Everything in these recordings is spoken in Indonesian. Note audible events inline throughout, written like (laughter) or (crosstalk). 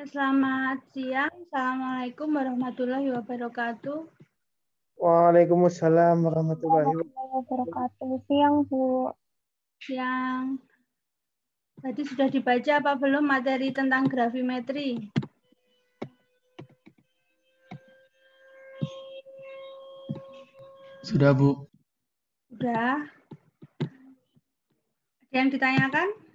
Selamat siang. Assalamualaikum warahmatullahi wabarakatuh. Waalaikumsalam warahmatullahi wabarakatuh. Siang, Bu. Siang. Tadi sudah dibaca apa belum materi tentang grafimetri? Sudah, Bu. Sudah. Ada yang ditanyakan?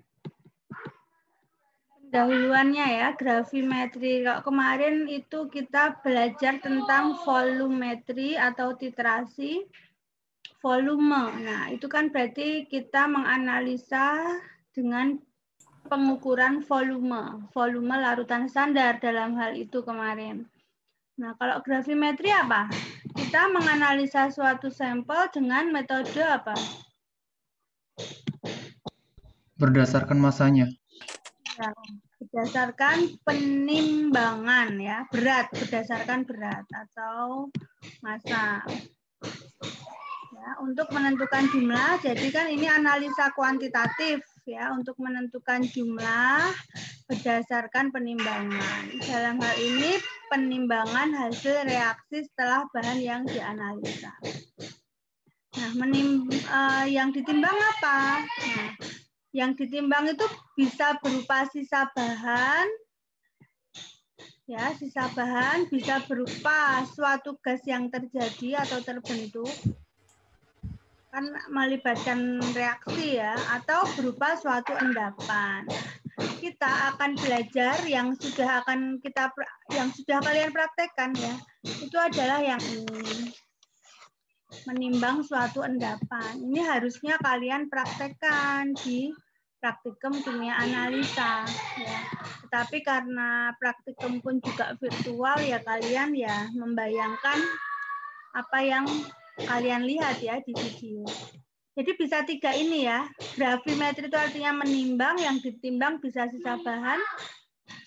Pendahuluannya ya, grafimetri. Kalau kemarin itu kita belajar tentang volumetri atau titrasi volume. Nah, itu kan berarti kita menganalisa dengan pengukuran volume, volume larutan standar dalam hal itu kemarin. Nah, kalau grafimetri apa? Kita menganalisa suatu sampel dengan metode apa? Berdasarkan masanya. Ya, berdasarkan penimbangan ya, berat berdasarkan berat atau massa. Ya, untuk menentukan jumlah, jadi kan ini analisa kuantitatif ya untuk menentukan jumlah berdasarkan penimbangan. Dalam hal ini penimbangan hasil reaksi setelah bahan yang dianalisa. Nah, menim, uh, yang ditimbang apa? Nah, yang ditimbang itu bisa berupa sisa bahan, ya sisa bahan bisa berupa suatu gas yang terjadi atau terbentuk, kan melibatkan reaksi ya, atau berupa suatu endapan kita akan belajar yang sudah akan kita yang sudah kalian praktekkan ya. Itu adalah yang ini. Menimbang suatu endapan. Ini harusnya kalian praktekkan di praktikum kimia analisa ya. Tetapi karena praktikum pun juga virtual ya kalian ya membayangkan apa yang kalian lihat ya di video. Jadi bisa tiga ini ya. Grafimetri itu artinya menimbang, yang ditimbang bisa sisa bahan,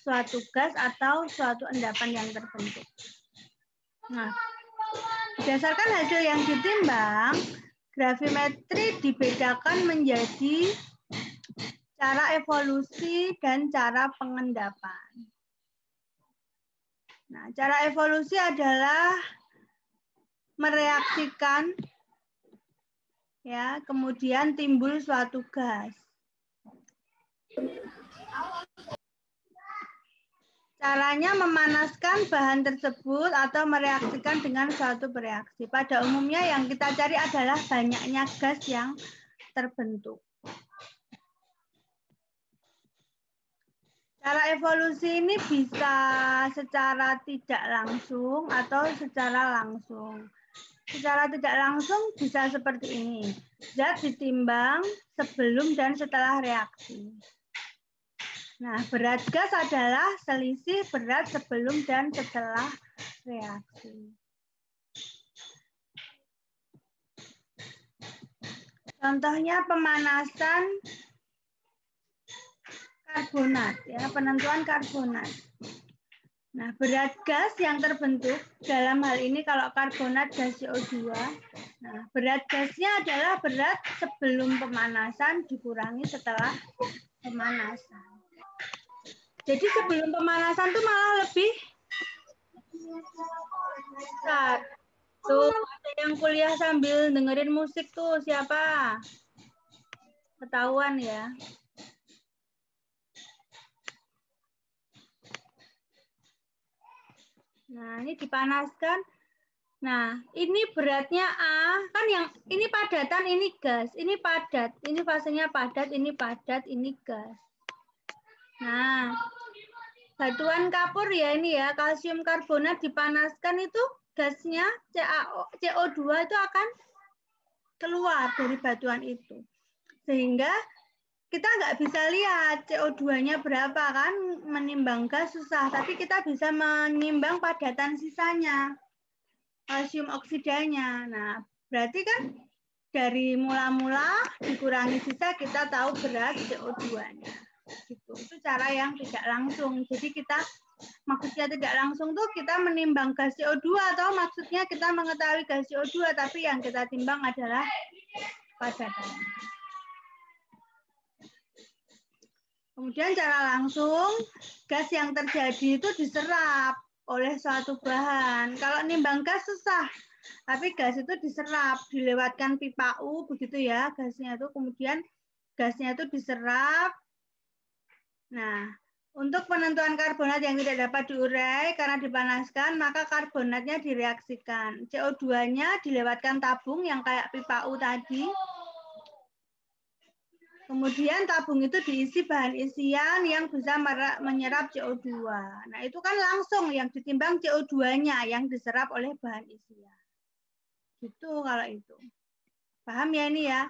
suatu gas, atau suatu endapan yang terbentuk. Nah, berdasarkan hasil yang ditimbang, grafimetri dibedakan menjadi cara evolusi dan cara pengendapan. Nah, cara evolusi adalah mereaksikan ya kemudian timbul suatu gas. Caranya memanaskan bahan tersebut atau mereaksikan dengan suatu bereaksi. Pada umumnya yang kita cari adalah banyaknya gas yang terbentuk. Cara evolusi ini bisa secara tidak langsung atau secara langsung secara tidak langsung bisa seperti ini. Zat ditimbang sebelum dan setelah reaksi. Nah, berat gas adalah selisih berat sebelum dan setelah reaksi. Contohnya pemanasan karbonat, ya penentuan karbonat. Nah, berat gas yang terbentuk dalam hal ini kalau karbonat gas CO2, nah berat gasnya adalah berat sebelum pemanasan dikurangi setelah pemanasan. Jadi sebelum pemanasan tuh malah lebih besar. Tuh, ada yang kuliah sambil dengerin musik tuh siapa? Ketahuan ya. Nah, ini dipanaskan. Nah, ini beratnya A, kan yang ini padatan, ini gas. Ini padat, ini fasenya padat, ini padat, ini gas. Nah, batuan kapur ya ini ya, kalsium karbonat dipanaskan itu gasnya CaO, CO2 itu akan keluar dari batuan itu. Sehingga kita nggak bisa lihat CO2-nya berapa kan, menimbang gas susah, tapi kita bisa menimbang padatan sisanya, kalsium oksidanya. Nah, berarti kan dari mula-mula dikurangi sisa kita tahu berat CO2-nya. Gitu. Itu cara yang tidak langsung. Jadi kita maksudnya tidak langsung tuh kita menimbang gas CO2 atau maksudnya kita mengetahui gas CO2 tapi yang kita timbang adalah padatan. Kemudian cara langsung, gas yang terjadi itu diserap oleh suatu bahan. Kalau nimbang gas susah, tapi gas itu diserap, dilewatkan pipa U begitu ya, gasnya itu kemudian gasnya itu diserap. Nah, untuk penentuan karbonat yang tidak dapat diurai karena dipanaskan, maka karbonatnya direaksikan. CO2-nya dilewatkan tabung yang kayak pipa U tadi. Kemudian tabung itu diisi bahan isian yang bisa menyerap CO2. Nah, itu kan langsung yang ditimbang CO2-nya yang diserap oleh bahan isian. Gitu kalau itu. Paham ya ini ya?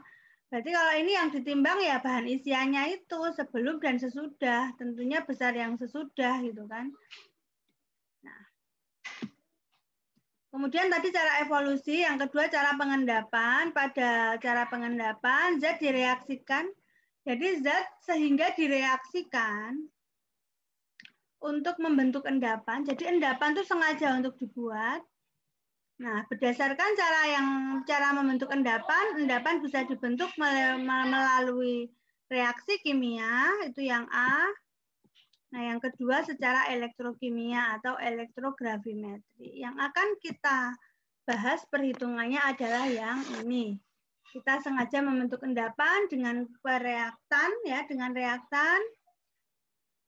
Berarti kalau ini yang ditimbang ya bahan isiannya itu sebelum dan sesudah, tentunya besar yang sesudah gitu kan. Nah. Kemudian tadi cara evolusi, yang kedua cara pengendapan. Pada cara pengendapan zat direaksikan. Jadi zat sehingga direaksikan untuk membentuk endapan. Jadi endapan itu sengaja untuk dibuat Nah, berdasarkan cara yang cara membentuk endapan, endapan bisa dibentuk melalui reaksi kimia, itu yang A. Nah, yang kedua secara elektrokimia atau elektrogravimetri. Yang akan kita bahas perhitungannya adalah yang ini. Kita sengaja membentuk endapan dengan reaktan ya, dengan reaktan.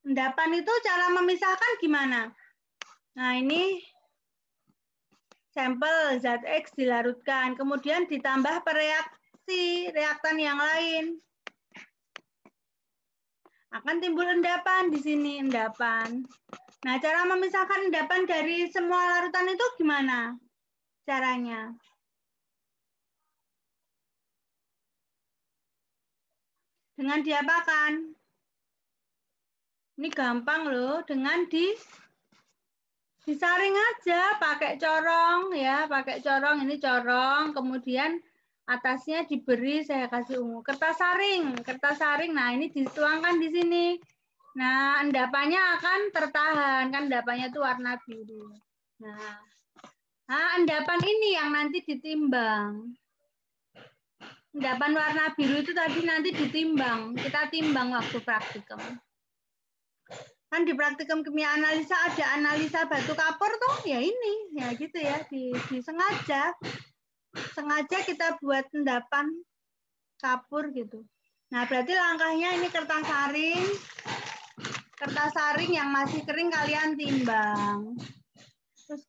Endapan itu cara memisahkan gimana? Nah, ini sampel zat X dilarutkan, kemudian ditambah pereaksi reaktan yang lain. Akan timbul endapan di sini, endapan. Nah, cara memisahkan endapan dari semua larutan itu gimana caranya? Dengan diapakan? Ini gampang loh, dengan di disaring aja pakai corong ya pakai corong ini corong kemudian atasnya diberi saya kasih ungu. Kertas saring kertas saring. Nah ini dituangkan di sini. Nah endapannya akan tertahan kan endapannya itu warna biru. Nah nah endapan ini yang nanti ditimbang. Endapan warna biru itu tadi nanti ditimbang. Kita timbang waktu praktikum kan di praktikum kimia analisa ada analisa batu kapur tuh ya ini ya gitu ya di, sengaja sengaja kita buat endapan kapur gitu. Nah berarti langkahnya ini kertas saring. Kertas saring yang masih kering kalian timbang. Terus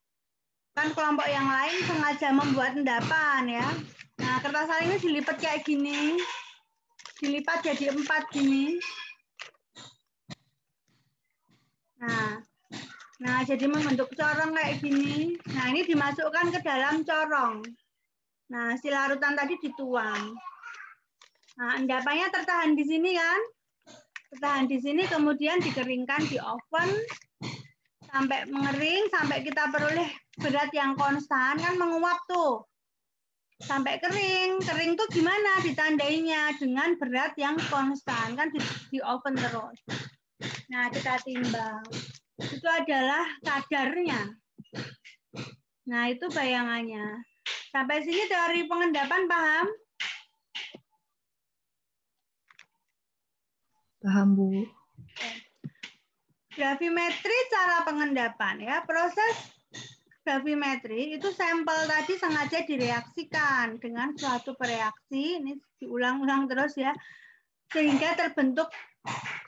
kan kelompok yang lain sengaja membuat endapan ya. Nah kertas saring ini dilipat kayak gini. Dilipat jadi empat gini Nah, nah jadi membentuk corong kayak gini. Nah ini dimasukkan ke dalam corong. Nah si larutan tadi dituang. Nah endapannya tertahan di sini kan? Tertahan di sini kemudian dikeringkan di oven sampai mengering sampai kita peroleh berat yang konstan kan menguap tuh sampai kering. Kering tuh gimana ditandainya dengan berat yang konstan kan di, di oven terus. Nah, kita timbang. Itu adalah kadarnya. Nah, itu bayangannya. Sampai sini teori pengendapan paham? Paham, Bu. Gravimetri cara pengendapan ya. Proses gravimetri itu sampel tadi sengaja direaksikan dengan suatu reaksi. Ini diulang-ulang terus ya. Sehingga terbentuk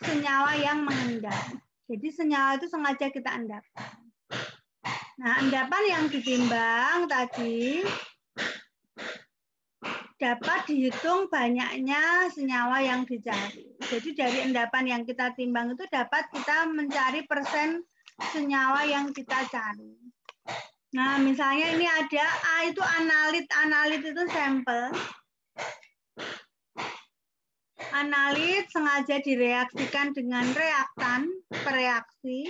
senyawa yang mengendap. Jadi senyawa itu sengaja kita endapkan. Nah, endapan yang ditimbang tadi dapat dihitung banyaknya senyawa yang dicari. Jadi dari endapan yang kita timbang itu dapat kita mencari persen senyawa yang kita cari. Nah, misalnya ini ada A itu analit, analit itu sampel. Analit sengaja direaksikan dengan reaktan, bereaksi,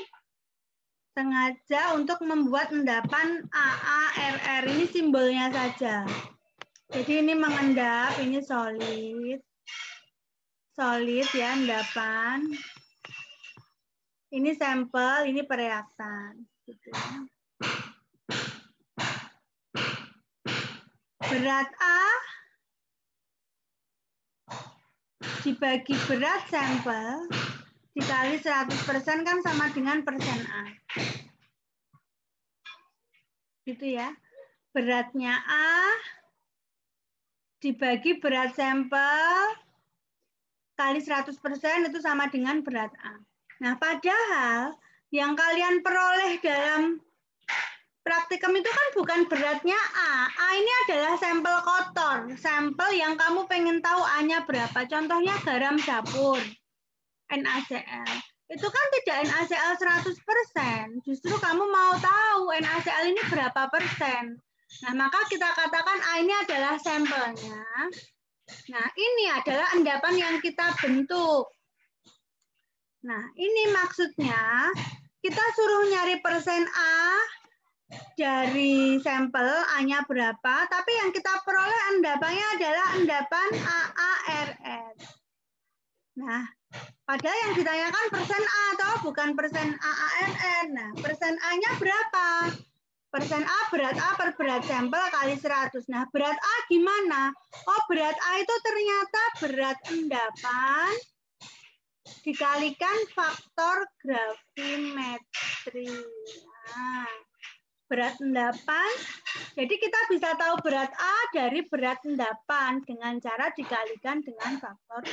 sengaja untuk membuat endapan AARR. Ini simbolnya saja. Jadi ini mengendap, ini solid. Solid ya, endapan. Ini sampel, ini pereaktan. Gitu ya. Berat A dibagi berat sampel dikali 100% kan sama dengan persen A. Gitu ya. Beratnya A dibagi berat sampel kali 100% itu sama dengan berat A. Nah, padahal yang kalian peroleh dalam praktikum itu kan bukan beratnya A. A ini adalah sampel kotor, sampel yang kamu pengen tahu A-nya berapa. Contohnya garam dapur, NaCl. Itu kan tidak NaCl 100%. Justru kamu mau tahu NaCl ini berapa persen. Nah, maka kita katakan A ini adalah sampelnya. Nah, ini adalah endapan yang kita bentuk. Nah, ini maksudnya kita suruh nyari persen A dari sampel A-nya berapa, tapi yang kita peroleh endapannya adalah endapan AARS. Nah, padahal yang ditanyakan persen A atau bukan persen AARS. Nah, persen A-nya berapa? Persen A berat A per berat sampel kali 100. Nah, berat A gimana? Oh, berat A itu ternyata berat endapan dikalikan faktor gravimetri. Nah, berat endapan. Jadi kita bisa tahu berat A dari berat endapan dengan cara dikalikan dengan faktor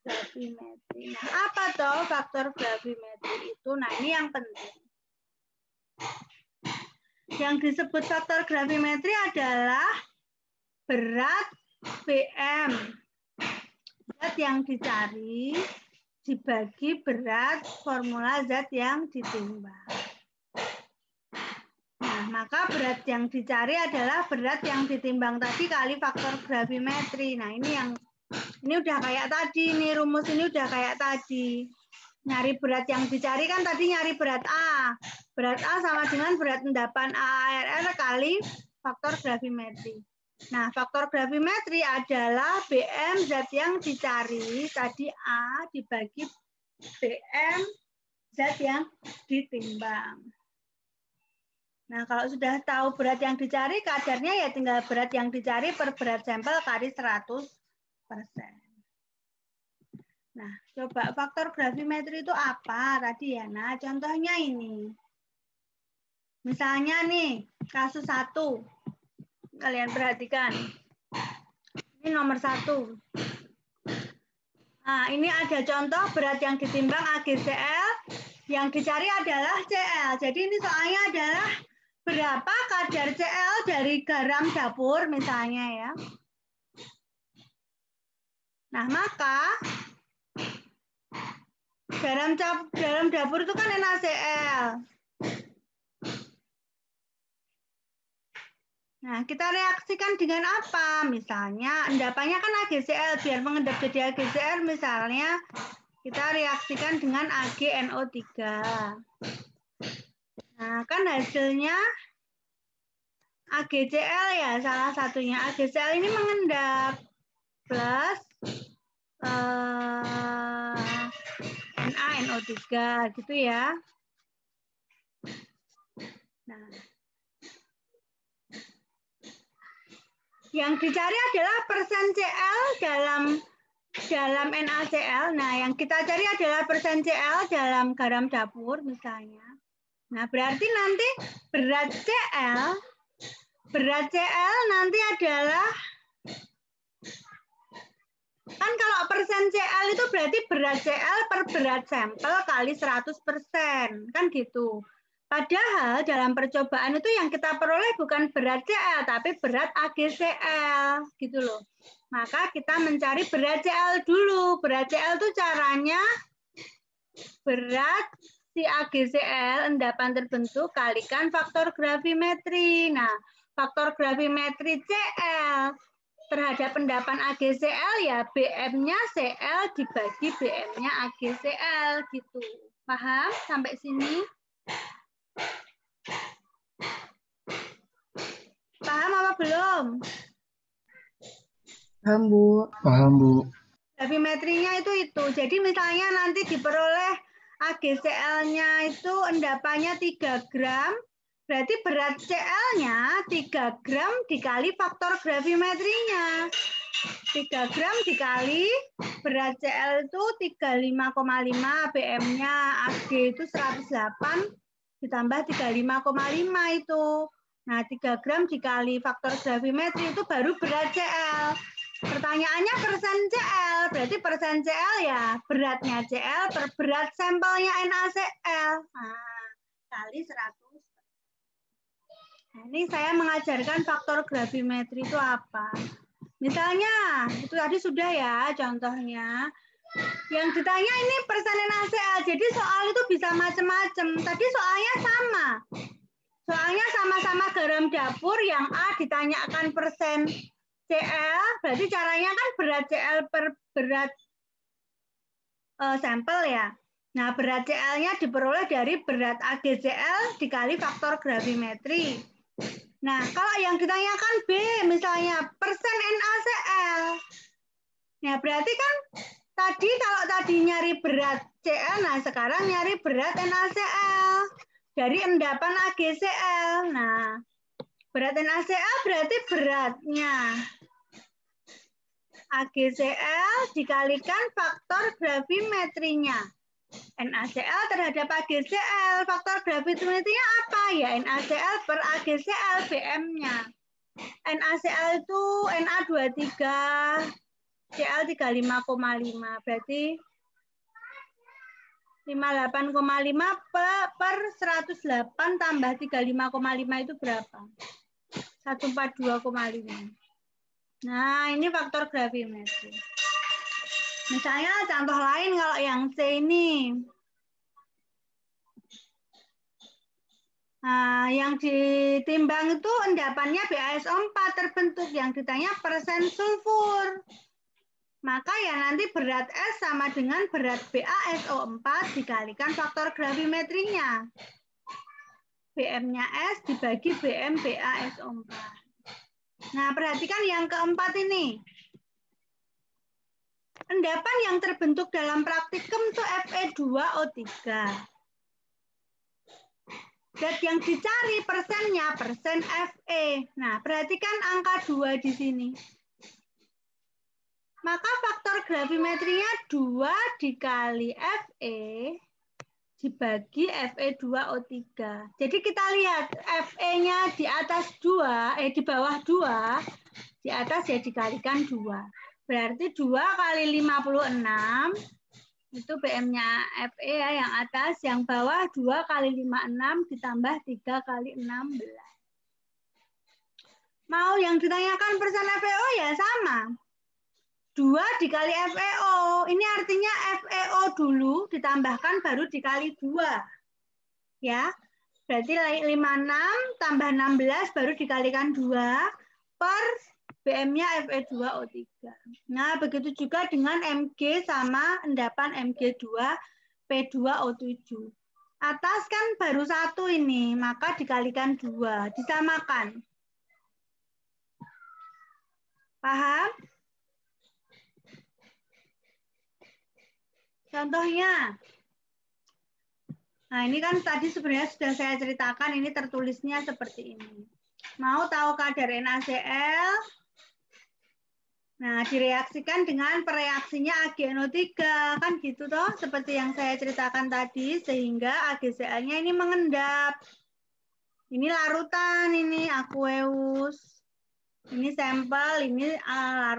gravimetri. Nah, apa toh faktor gravimetri itu? Nah, ini yang penting. Yang disebut faktor gravimetri adalah berat BM. Berat yang dicari dibagi berat formula zat yang ditimbang. Maka berat yang dicari adalah berat yang ditimbang tadi kali faktor gravimetri. Nah, ini yang ini udah kayak tadi, ini rumus ini udah kayak tadi. Nyari berat yang dicari kan tadi nyari berat A. Berat A sama dengan berat endapan AARR kali faktor gravimetri. Nah, faktor gravimetri adalah BM zat yang dicari, tadi A dibagi BM zat yang ditimbang. Nah, kalau sudah tahu berat yang dicari, kadarnya ya tinggal berat yang dicari per berat sampel kali 100 persen. Nah, coba faktor gravimetri itu apa tadi ya? Nah, contohnya ini. Misalnya nih, kasus satu. Kalian perhatikan. Ini nomor satu. Nah, ini ada contoh berat yang ditimbang AgCl. Yang dicari adalah Cl. Jadi ini soalnya adalah berapa kadar Cl dari garam dapur misalnya ya. Nah, maka garam garam dapur itu kan NaCl. Nah, kita reaksikan dengan apa? Misalnya, endapannya kan AgCl. Biar mengendap jadi AgCl, misalnya kita reaksikan dengan AgNO3. Nah, kan hasilnya AgCl ya, salah satunya. AgCl ini mengendap plus uh, NaNO3 gitu ya. Nah, yang dicari adalah persen Cl dalam dalam NaCl. Nah, yang kita cari adalah persen Cl dalam garam dapur misalnya. Nah, berarti nanti berat Cl berat Cl nanti adalah Kan kalau persen CL itu berarti berat CL per berat sampel kali 100%. Kan gitu. Padahal dalam percobaan itu yang kita peroleh bukan berat CL, tapi berat AgCl. Gitu loh. Maka kita mencari berat CL dulu. Berat CL itu caranya berat si AgCl endapan terbentuk kalikan faktor gravimetri. Nah, faktor gravimetri CL terhadap endapan AgCl ya BM-nya Cl dibagi BM-nya AgCl gitu. Paham sampai sini? Paham apa belum? Paham, Bu. Paham, Bu. Gravimetrinya itu itu. Jadi misalnya nanti diperoleh AgCl-nya itu endapannya 3 gram, Berarti berat Cl-nya 3 gram dikali faktor gravimetrinya. 3 gram dikali berat CL itu 35,5 BM-nya AG itu 108 ditambah 35,5 itu. Nah, 3 gram dikali faktor gravimetri itu baru berat CL. Pertanyaannya persen CL, berarti persen CL ya beratnya CL per berat sampelnya NaCl. Nah, kali 100. Nah, ini saya mengajarkan faktor gravimetri itu apa. Misalnya, itu tadi sudah ya contohnya. Yang ditanya ini persen NaCl, jadi soal itu bisa macam-macam. Tadi soalnya sama. Soalnya sama-sama garam dapur, yang A ditanyakan persen CL, berarti caranya kan berat CL per berat uh, sampel ya. Nah, berat CL-nya diperoleh dari berat AgCl dikali faktor gravimetri. Nah, kalau yang ditanyakan B, misalnya persen NaCl. Ya, berarti kan tadi kalau tadi nyari berat Cl, nah sekarang nyari berat NaCl dari endapan AgCl. Nah, berat NaCl berarti beratnya AgCl dikalikan faktor gravimetrinya. NaCl terhadap AgCl. Faktor gravimetrinya apa? Ya NaCl per AgCl BM-nya. NaCl itu Na23, Cl 35,5. Berarti 58,5 per 108 tambah 35,5 itu berapa? 142,5. Nah, ini faktor gravimetri. Misalnya contoh lain kalau yang C ini. Nah, yang ditimbang itu endapannya BASO4 terbentuk. Yang ditanya persen sulfur. Maka ya nanti berat S sama dengan berat BaSO4 dikalikan faktor gravimetrinya. BM-nya S dibagi BM BaSO4. Nah, perhatikan yang keempat ini. Endapan yang terbentuk dalam praktikum itu Fe2O3. Dan yang dicari persennya persen Fe. Nah, perhatikan angka 2 di sini. Maka faktor gravimetrinya 2 dikali Fe dibagi Fe2O3. Jadi kita lihat Fe-nya di atas 2, eh di bawah 2, di atas ya dikalikan 2. Berarti 2 kali 56 itu BM-nya FE ya yang atas, yang bawah 2 kali 56 ditambah 3 kali 16. Mau yang ditanyakan persen FEO ya sama. 2 dikali FEO. Ini artinya FEO dulu ditambahkan baru dikali 2. Ya. Berarti 56 tambah 16 baru dikalikan 2 per BM-nya Fe2O3. Nah, begitu juga dengan Mg sama endapan Mg2 P2O7. Atas kan baru satu ini, maka dikalikan dua, disamakan. Paham? Contohnya, nah ini kan tadi sebenarnya sudah saya ceritakan, ini tertulisnya seperti ini. Mau tahu kadar NaCl? Nah, direaksikan dengan pereaksinya AgNO3, kan gitu toh, seperti yang saya ceritakan tadi, sehingga AgCl-nya ini mengendap. Ini larutan, ini aqueous. Ini sampel, ini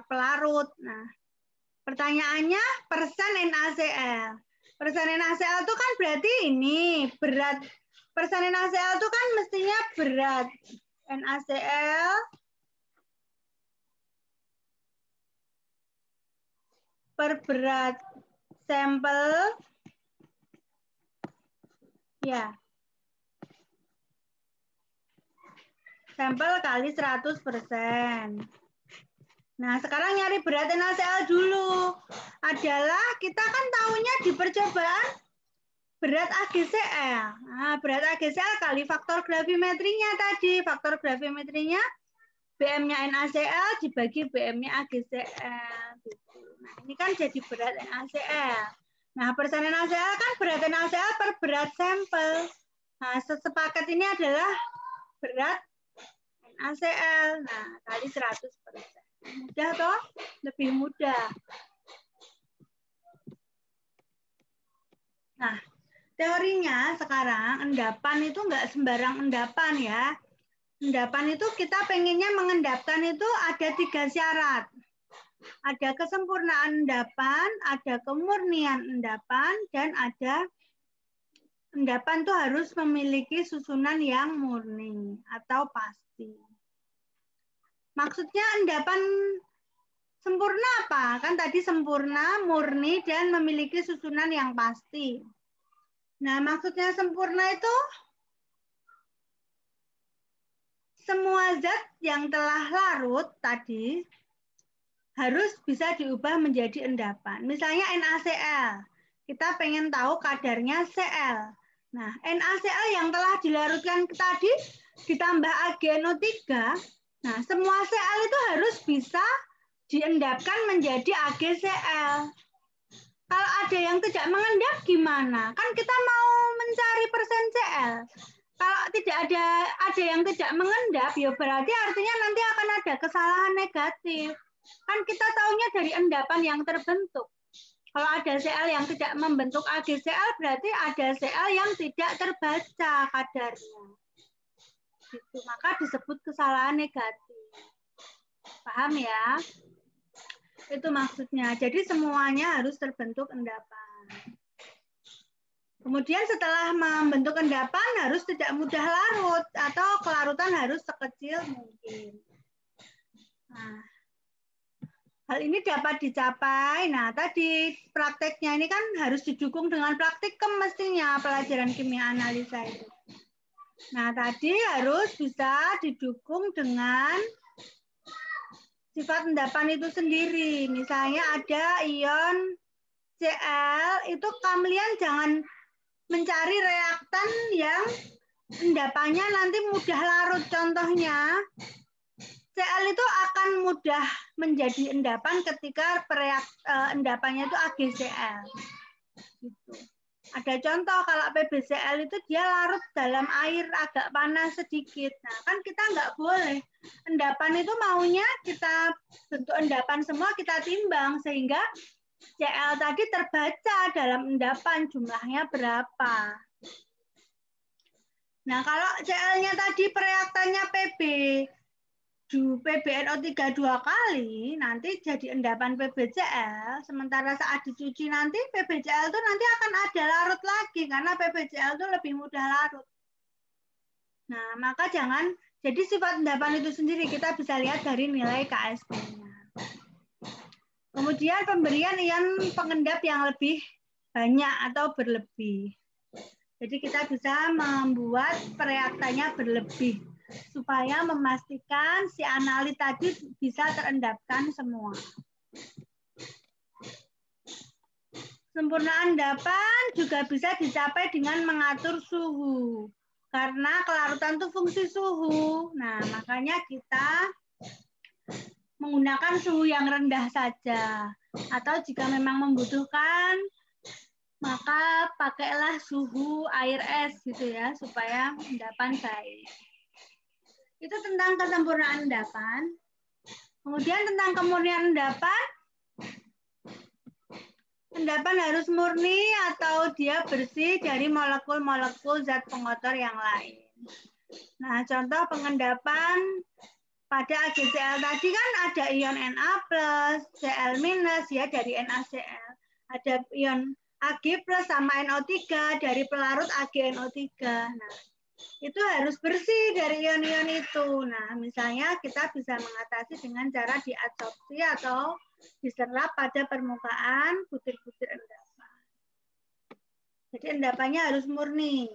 pelarut. Nah, pertanyaannya persen NaCl. Persen NaCl itu kan berarti ini berat. Persen NaCl itu kan mestinya berat. NaCl per berat sampel ya sampel kali 100%. Nah, sekarang nyari berat NaCl dulu. Adalah kita kan tahunya di percobaan berat AgCl. Nah, berat AgCl kali faktor gravimetrinya tadi. Faktor gravimetrinya BM-nya NaCl dibagi BM-nya AgCl. Gitu. Nah, ini kan jadi berat NaCl. Nah, persen NaCl kan berat NaCl per berat sampel. Nah, sepakat ini adalah berat NaCl. Nah, kali 100%. Mudah toh? Lebih mudah. Nah, teorinya sekarang endapan itu enggak sembarang endapan ya. Endapan itu kita pengennya mengendapkan itu ada tiga syarat. Ada kesempurnaan endapan, ada kemurnian endapan, dan ada endapan itu harus memiliki susunan yang murni atau pasti. Maksudnya endapan sempurna apa? Kan tadi sempurna, murni, dan memiliki susunan yang pasti. Nah, maksudnya sempurna itu semua zat yang telah larut tadi harus bisa diubah menjadi endapan. Misalnya NaCl. Kita pengen tahu kadarnya Cl. Nah, NaCl yang telah dilarutkan tadi ditambah AgNO3, nah semua Cl itu harus bisa diendapkan menjadi AgCl. Kalau ada yang tidak mengendap gimana? Kan kita mau mencari persen Cl. Kalau tidak ada ada yang tidak mengendap, ya berarti artinya nanti akan ada kesalahan negatif. Kan kita tahunya dari endapan yang terbentuk. Kalau ada Cl yang tidak membentuk AgCl, berarti ada Cl yang tidak terbaca kadarnya. Gitu. Maka disebut kesalahan negatif. Paham ya? Itu maksudnya. Jadi semuanya harus terbentuk endapan. Kemudian setelah membentuk endapan harus tidak mudah larut atau kelarutan harus sekecil mungkin. Nah, hal ini dapat dicapai. Nah, tadi prakteknya ini kan harus didukung dengan praktikum mestinya pelajaran kimia analisa itu. Nah, tadi harus bisa didukung dengan sifat endapan itu sendiri. Misalnya ada ion Cl, itu kalian jangan mencari reaktan yang endapannya nanti mudah larut. Contohnya, Cl itu akan mudah menjadi endapan ketika eh, endapannya itu AgCl. Gitu. Ada contoh kalau PBCl itu dia larut dalam air agak panas sedikit. Nah, kan kita nggak boleh. Endapan itu maunya kita bentuk endapan semua kita timbang sehingga Cl tadi terbaca dalam endapan jumlahnya berapa. Nah, kalau Cl-nya tadi pereaktannya PB, PbNO3 dua kali, nanti jadi endapan PBCl. Sementara saat dicuci nanti PBCl itu nanti akan ada larut lagi karena PBCl itu lebih mudah larut. Nah, maka jangan jadi sifat endapan itu sendiri kita bisa lihat dari nilai KSP-nya. Kemudian pemberian ion pengendap yang lebih banyak atau berlebih. Jadi kita bisa membuat pereaktannya berlebih supaya memastikan si analit tadi bisa terendapkan semua. Sempurnaan endapan juga bisa dicapai dengan mengatur suhu. Karena kelarutan itu fungsi suhu. Nah, makanya kita menggunakan suhu yang rendah saja. Atau jika memang membutuhkan, maka pakailah suhu air es gitu ya, supaya endapan baik. Itu tentang kesempurnaan endapan. Kemudian tentang kemurnian endapan, endapan harus murni atau dia bersih dari molekul-molekul zat pengotor yang lain. Nah, contoh pengendapan pada AgCl tadi kan ada ion Na+, Cl- ya dari NaCl. Ada ion Ag sama NO3 dari pelarut AgNO3. Nah, itu harus bersih dari ion-ion itu. Nah, misalnya kita bisa mengatasi dengan cara diadsorpsi atau diserap pada permukaan butir-butir endapan. Jadi endapannya harus murni.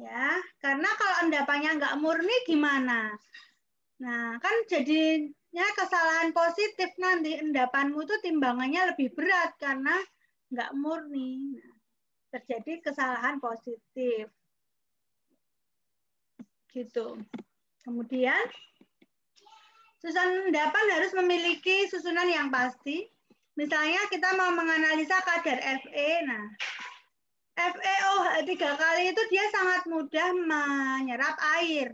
Ya, karena kalau endapannya nggak murni gimana? Nah, kan jadinya kesalahan positif nanti endapanmu itu timbangannya lebih berat karena nggak murni. Nah, terjadi kesalahan positif gitu. Kemudian susunan endapan harus memiliki susunan yang pasti. Misalnya kita mau menganalisa kadar Fe, nah FeOH tiga kali itu dia sangat mudah menyerap air.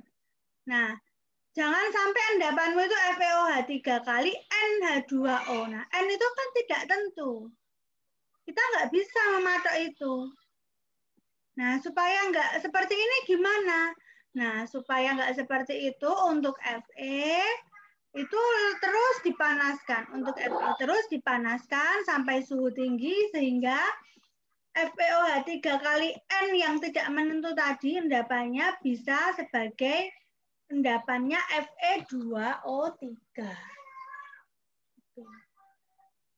Nah, Jangan sampai endapanmu itu FeOH 3 kali NH2O. Nah, N itu kan tidak tentu. Kita nggak bisa mematok itu. Nah, supaya nggak seperti ini gimana? Nah, supaya nggak seperti itu untuk Fe itu terus dipanaskan. Untuk Fe terus dipanaskan sampai suhu tinggi sehingga FeOH 3 kali N yang tidak menentu tadi endapannya bisa sebagai endapannya Fe2O3.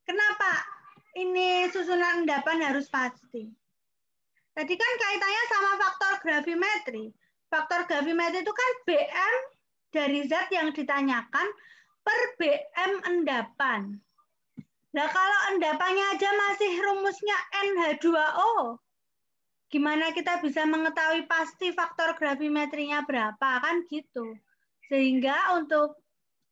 Kenapa ini susunan endapan harus pasti? Tadi kan kaitannya sama faktor gravimetri. Faktor gravimetri itu kan BM dari zat yang ditanyakan per BM endapan. Nah kalau endapannya aja masih rumusnya NH2O, gimana kita bisa mengetahui pasti faktor gravimetrinya berapa kan gitu. Sehingga untuk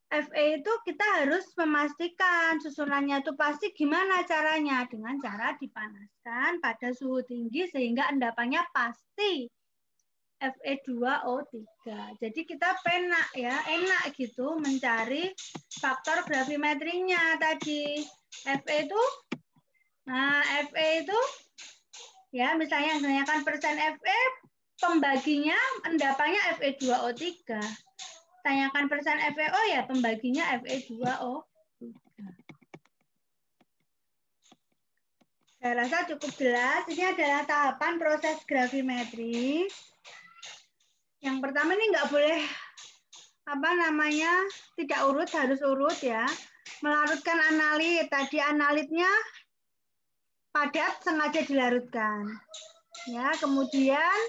FE itu kita harus memastikan susunannya itu pasti gimana caranya dengan cara dipanaskan pada suhu tinggi sehingga endapannya pasti Fe2O3. Jadi kita penak ya, enak gitu mencari faktor gravimetrinya tadi. Fe itu nah Fe itu ya misalnya ditanyakan persen Fe pembaginya endapannya Fe2O3 tanyakan persen FeO ya pembaginya Fe2O. Saya rasa cukup jelas. Ini adalah tahapan proses gravimetri. Yang pertama ini nggak boleh apa namanya tidak urut harus urut ya. Melarutkan analit. Tadi analitnya padat sengaja dilarutkan. Ya, kemudian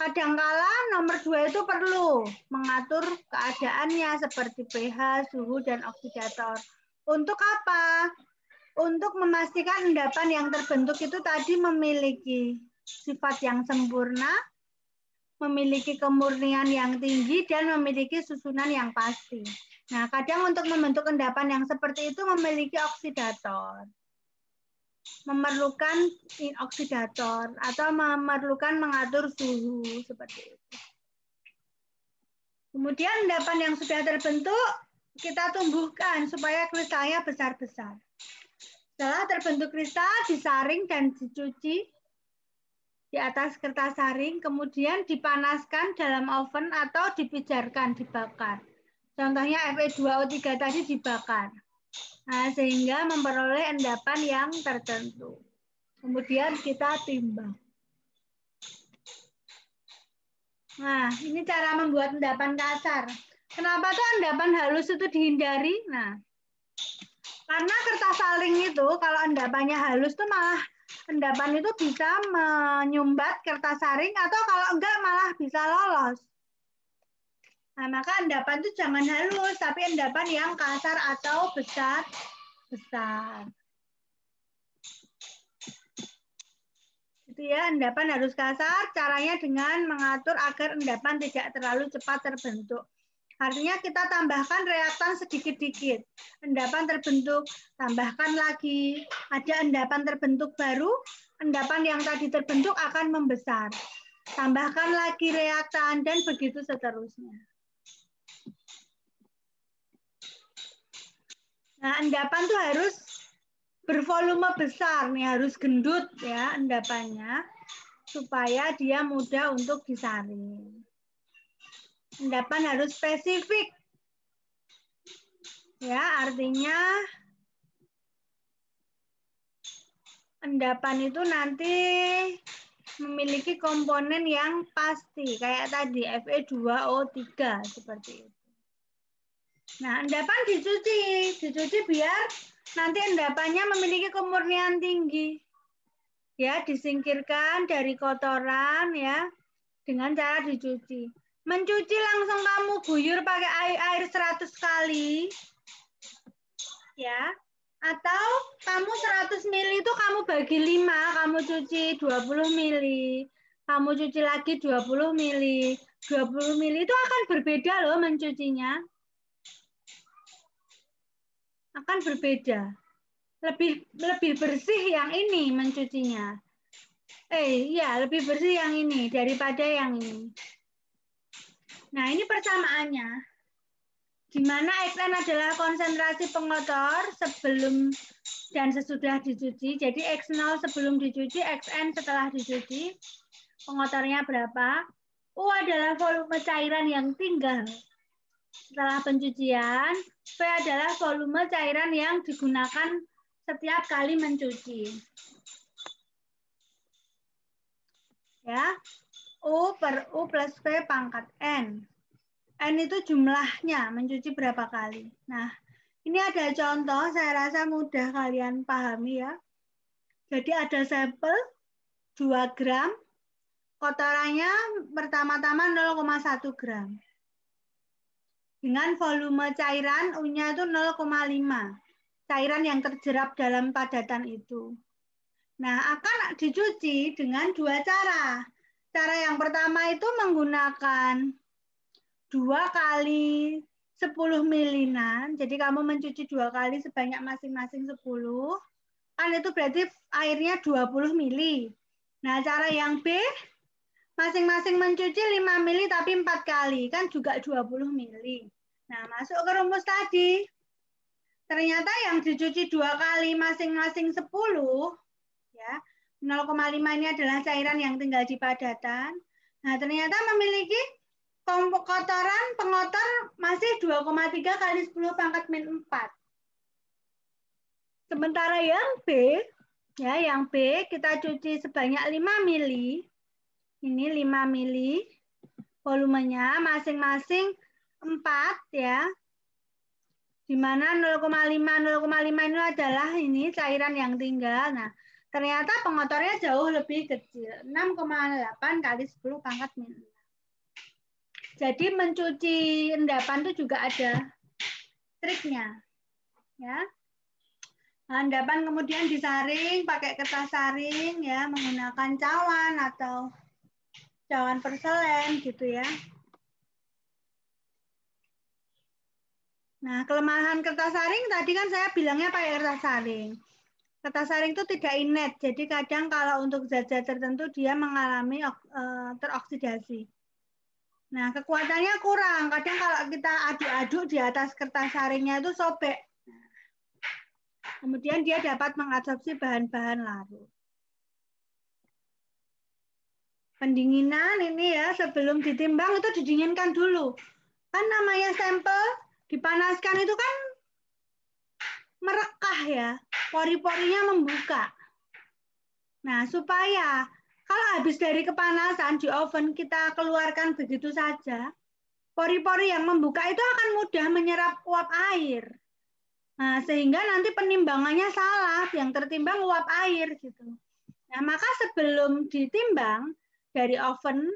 Kadangkala nomor dua itu perlu mengatur keadaannya seperti pH, suhu, dan oksidator. Untuk apa? Untuk memastikan endapan yang terbentuk itu tadi memiliki sifat yang sempurna, memiliki kemurnian yang tinggi, dan memiliki susunan yang pasti. Nah, kadang untuk membentuk endapan yang seperti itu memiliki oksidator memerlukan oksidator atau memerlukan mengatur suhu seperti itu. Kemudian endapan yang sudah terbentuk kita tumbuhkan supaya kristalnya besar-besar. Setelah terbentuk kristal disaring dan dicuci di atas kertas saring, kemudian dipanaskan dalam oven atau dipijarkan, dibakar. Contohnya Fe2O3 tadi dibakar. Nah, sehingga memperoleh endapan yang tertentu. Kemudian kita timbang. Nah, ini cara membuat endapan kasar. Kenapa tuh endapan halus itu dihindari? Nah, karena kertas saling itu kalau endapannya halus tuh malah endapan itu bisa menyumbat kertas saring atau kalau enggak malah bisa lolos. Nah, maka endapan itu jangan halus, tapi endapan yang kasar atau besar besar. Itu ya, endapan harus kasar, caranya dengan mengatur agar endapan tidak terlalu cepat terbentuk. Artinya kita tambahkan reaktan sedikit-dikit. Endapan terbentuk, tambahkan lagi. Ada endapan terbentuk baru, endapan yang tadi terbentuk akan membesar. Tambahkan lagi reaktan, dan begitu seterusnya. Nah, endapan tuh harus bervolume besar nih, harus gendut ya endapannya supaya dia mudah untuk disaring. Endapan harus spesifik. Ya, artinya endapan itu nanti memiliki komponen yang pasti kayak tadi Fe2O3 seperti itu. Nah, endapan dicuci, dicuci biar nanti endapannya memiliki kemurnian tinggi. Ya, disingkirkan dari kotoran ya dengan cara dicuci. Mencuci langsung kamu guyur pakai air air 100 kali. Ya. Atau kamu 100 ml itu kamu bagi 5, kamu cuci 20 ml. Kamu cuci lagi 20 ml. 20 ml itu akan berbeda loh mencucinya akan berbeda. Lebih lebih bersih yang ini mencucinya. Eh, iya, lebih bersih yang ini daripada yang ini. Nah, ini persamaannya. di mana XN adalah konsentrasi pengotor sebelum dan sesudah dicuci. Jadi X0 sebelum dicuci, XN setelah dicuci. Pengotornya berapa? U adalah volume cairan yang tinggal setelah pencucian. V adalah volume cairan yang digunakan setiap kali mencuci. Ya, U per U plus V pangkat N. N itu jumlahnya, mencuci berapa kali. Nah, ini ada contoh, saya rasa mudah kalian pahami ya. Jadi ada sampel 2 gram, kotorannya pertama-tama 0,1 gram. Dengan volume cairan U-nya itu 0,5. Cairan yang terjerap dalam padatan itu. Nah, akan dicuci dengan dua cara. Cara yang pertama itu menggunakan dua kali 10 milinan. Jadi kamu mencuci dua kali sebanyak masing-masing 10. Kan itu berarti airnya 20 mili. Nah, cara yang B, masing-masing mencuci 5 mili tapi empat kali. Kan juga 20 mili. Nah, masuk ke rumus tadi. Ternyata yang dicuci dua kali masing-masing 10, ya 0,5 ini adalah cairan yang tinggal di padatan. Nah, ternyata memiliki kotoran pengotor masih 2,3 kali 10 pangkat min 4. Sementara yang B, ya yang B kita cuci sebanyak 5 mili. Ini 5 mili. Volumenya masing-masing 4 ya. Di mana 0,5 0,5 ini adalah ini cairan yang tinggal. Nah, ternyata pengotornya jauh lebih kecil. 6,8 kali 10 pangkat min 4. Jadi mencuci endapan itu juga ada triknya. Ya. Nah, endapan kemudian disaring pakai kertas saring ya menggunakan cawan atau cawan perselen gitu ya. Nah, kelemahan kertas saring tadi kan saya bilangnya pakai kertas saring. Kertas saring itu tidak inet, jadi kadang kalau untuk zat-zat tertentu dia mengalami uh, teroksidasi. Nah, kekuatannya kurang. Kadang kalau kita aduk-aduk di atas kertas saringnya itu sobek. Kemudian dia dapat mengabsorpsi bahan-bahan larut. Pendinginan ini ya sebelum ditimbang itu didinginkan dulu. Kan namanya sampel dipanaskan itu kan merekah ya, pori-porinya membuka. Nah, supaya kalau habis dari kepanasan di oven kita keluarkan begitu saja, pori-pori yang membuka itu akan mudah menyerap uap air. Nah, sehingga nanti penimbangannya salah, yang tertimbang uap air gitu. Nah, maka sebelum ditimbang dari oven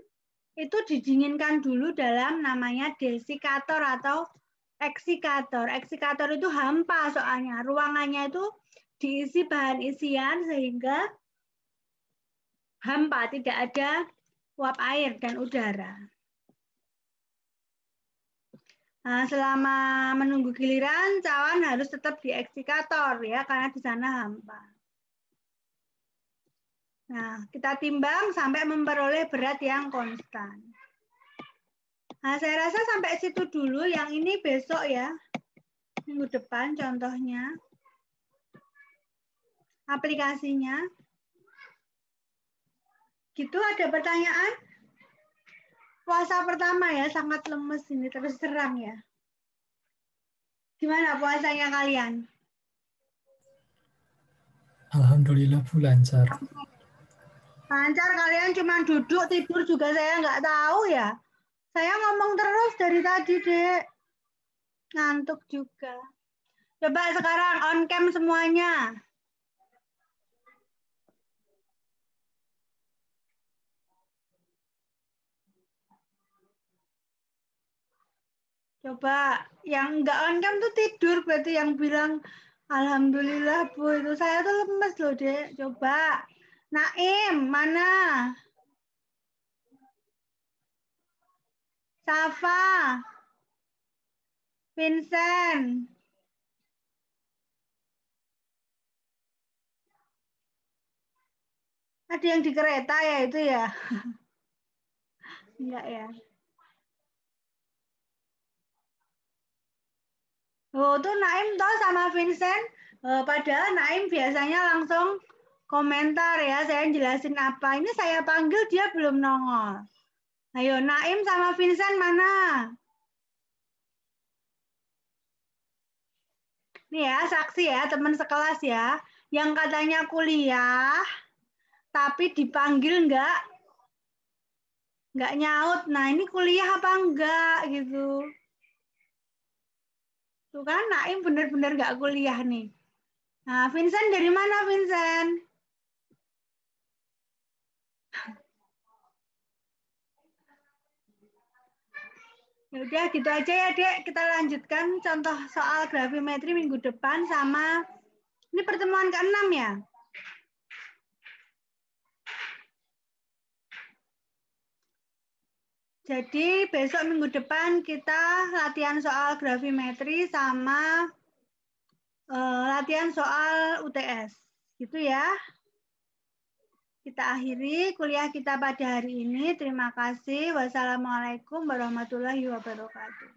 itu didinginkan dulu dalam namanya desikator atau eksikator. Eksikator itu hampa soalnya, ruangannya itu diisi bahan isian sehingga hampa, tidak ada uap air dan udara. Nah, selama menunggu giliran, cawan harus tetap di eksikator ya, karena di sana hampa. Nah, kita timbang sampai memperoleh berat yang konstan. Nah, saya rasa sampai situ dulu. Yang ini besok ya, minggu depan contohnya. Aplikasinya. Gitu ada pertanyaan? Puasa pertama ya, sangat lemes ini, terus terang ya. Gimana puasanya kalian? Alhamdulillah Bu lancar. Lancar kalian cuma duduk tidur juga saya nggak tahu ya. Saya ngomong terus dari tadi dek. Ngantuk juga. Coba sekarang on cam semuanya. Coba yang enggak on cam tuh tidur berarti yang bilang Alhamdulillah Bu itu saya tuh lemes loh dek. Coba Naim mana? Safa. Vincent. Ada yang di kereta ya itu ya? (laughs) Enggak ya. Oh, tuh Naim toh sama Vincent. Eh, padahal Naim biasanya langsung komentar ya, saya jelasin apa. Ini saya panggil dia belum nongol. Ayo Naim sama Vincent mana? Nih ya, saksi ya, teman sekelas ya. Yang katanya kuliah, tapi dipanggil enggak? Enggak nyaut. Nah, ini kuliah apa enggak gitu. Tuh kan, Naim benar-benar enggak kuliah nih. Nah, Vincent dari mana, Vincent? Ya udah gitu aja ya, Dek. Kita lanjutkan contoh soal grafimetri minggu depan sama ini pertemuan ke-6 ya. Jadi besok minggu depan kita latihan soal grafimetri sama uh, latihan soal UTS. Gitu ya. Kita akhiri kuliah kita pada hari ini. Terima kasih. Wassalamualaikum warahmatullahi wabarakatuh.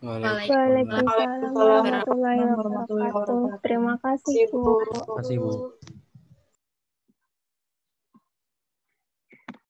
Waalaikumsalam warahmatullahi wabarakatuh. Terima kasih, Bu. Terima kasih, Bu.